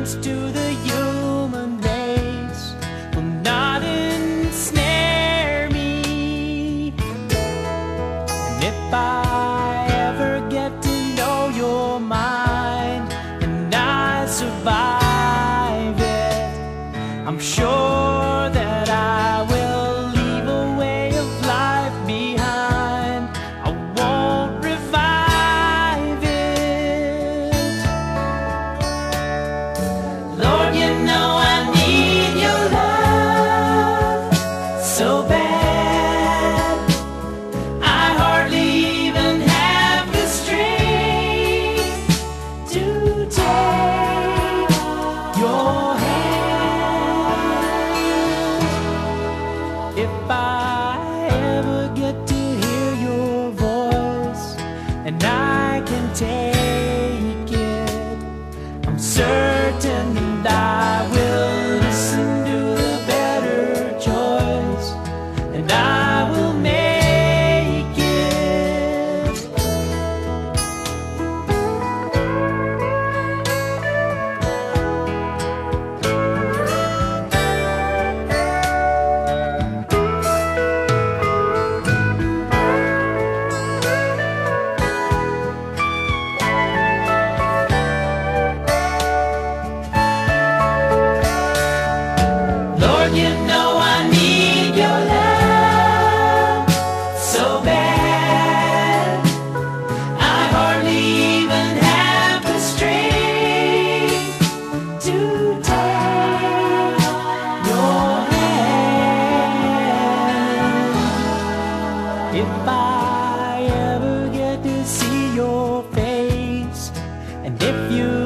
difference to the human race will not ensnare me. And if I ever get to know your mind. Certain that I will listen to the better choice. And I Lord, you know I need your love so bad. I hardly even have the strength to take your hand. If I ever get to see your face, and if you